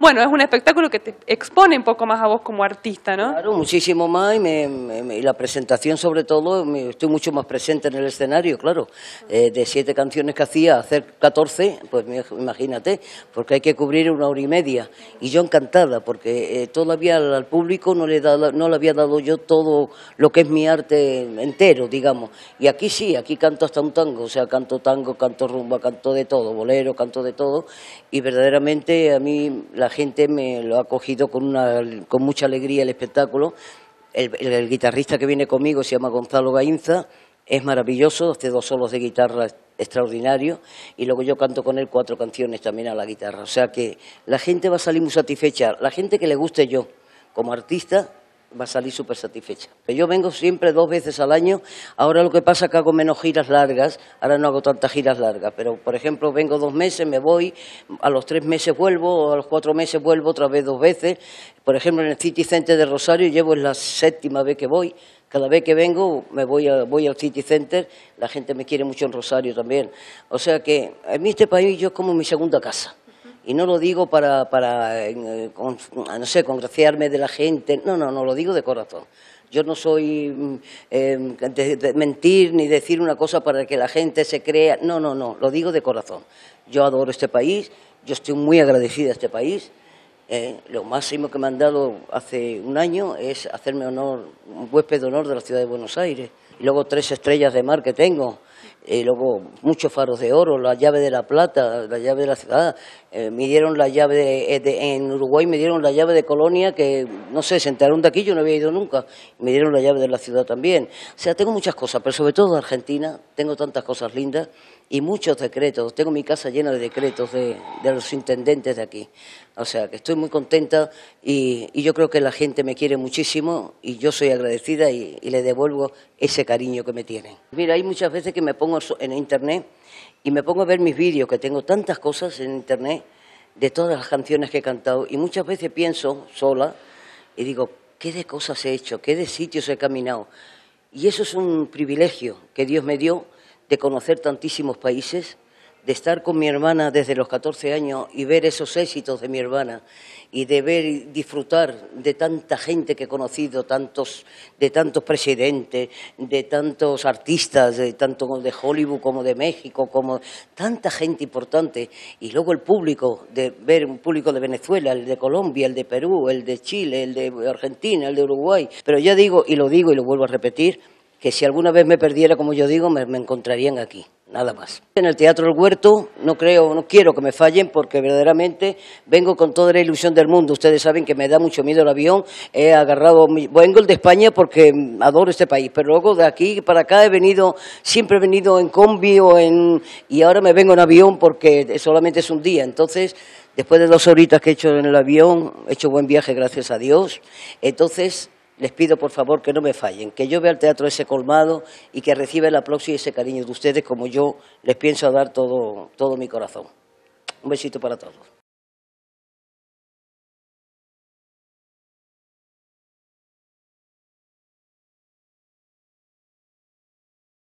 bueno, es un espectáculo que te expone un poco más a vos como artista, ¿no? Claro, muchísimo más y, me, me- y la presentación sobre todo, me- estoy mucho más presente en el escenario, claro. Eh, de siete canciones que hacía, hacer 14, pues imagínate, porque hay que cubrir una hora y media. Y yo encantada, porque eh, todavía al, al público no le, da- no le había dado yo todo lo que es mi arte entero, digamos. Y aquí sí, aquí canto hasta un tango, o sea, canto tango, canto rumba, canto de todo, bolero, canto de todo. Y verdaderamente a mí la gente me lo ha cogido con, una, con mucha alegría el espectáculo. El, el- el guitarrista que viene conmigo se llama Gonzalo Gainza, es maravilloso, hace dos solos de guitarra extraordinarios y luego yo canto con él cuatro canciones también a la guitarra. O sea que la gente va a salir muy satisfecha, la gente que le guste yo como artista va a salir súper satisfecha. Yo vengo siempre dos veces al año, ahora lo que pasa es que hago menos giras largas, ahora no hago tantas giras largas, pero por ejemplo vengo dos meses, me voy, a los tres meses vuelvo, a los cuatro meses vuelvo otra vez dos veces. Por ejemplo en el City Center de Rosario llevo es la séptima vez que voy, cada vez que vengo me voy, a- voy al City Center, la gente me quiere mucho en Rosario también. O sea que en mí este país yo es como mi segunda casa. Y no lo digo para, para eh, no sé, congraciarme de la gente, no, no, no, lo digo de corazón. Yo no soy mm, de, de mentir ni decir una cosa para que la gente se crea, no, no, no, lo digo de corazón. Yo adoro este país, yo estoy muy agradecida a este país. Eh, lo máximo que me han dado hace un año es hacerme honor, un huésped de honor de la ciudad de Buenos Aires. Y luego tres estrellas de mar que tengo. Y luego muchos faros de oro, la llave de la plata, la llave de la ciudad. Eh, me dieron la llave de, eh, de- en Uruguay, me dieron la llave de Colonia, que no sé, se enteraron de aquí, yo no había ido nunca. Me dieron la llave de la ciudad también. O sea, tengo muchas cosas, pero sobre todo de Argentina, tengo tantas cosas lindas y muchos decretos. Tengo mi casa llena de decretos de, de los intendentes de aquí. O sea, que estoy muy contenta y, yo creo que la gente me quiere muchísimo y yo soy agradecida y, y le devuelvo ese cariño que me tienen. Mira, hay muchas veces que me pongo en internet y me pongo a ver mis vídeos, que tengo tantas cosas en internet de todas las canciones que he cantado y muchas veces pienso sola y digo, ¿qué de cosas he hecho? ¿Qué de sitios he caminado? Y eso es un privilegio que Dios me dio de conocer tantísimos países, de estar con mi hermana desde los 14 años y ver esos éxitos de mi hermana y de ver y disfrutar de tanta gente que he conocido, tantos, de tantos presidentes, de tantos artistas, de tanto de Hollywood como de México, como tanta gente importante y luego el público, de ver un público de Venezuela, el de Colombia, el de Perú, el de Chile, el de Argentina, el de Uruguay. Pero ya digo, y lo digo y lo vuelvo a repetir, que si alguna vez me perdiera, como yo digo, me, encontrarían aquí, nada más. En el Teatro del Huerto no creo, no quiero que me fallen porque verdaderamente vengo con toda la ilusión del mundo. Ustedes saben que me da mucho miedo el avión, he agarrado, mi- vengo el de España porque adoro este país, pero luego de aquí para acá he venido, siempre he venido en combi o en, y ahora me vengo en avión porque solamente es un día. Entonces, después de dos horitas que he hecho en el avión, he hecho buen viaje, gracias a Dios. Entonces, les pido por favor que no me fallen, que yo vea el teatro ese colmado y que reciba el aplauso y ese cariño de ustedes como yo les pienso dar todo, todo mi corazón. Un besito para todos.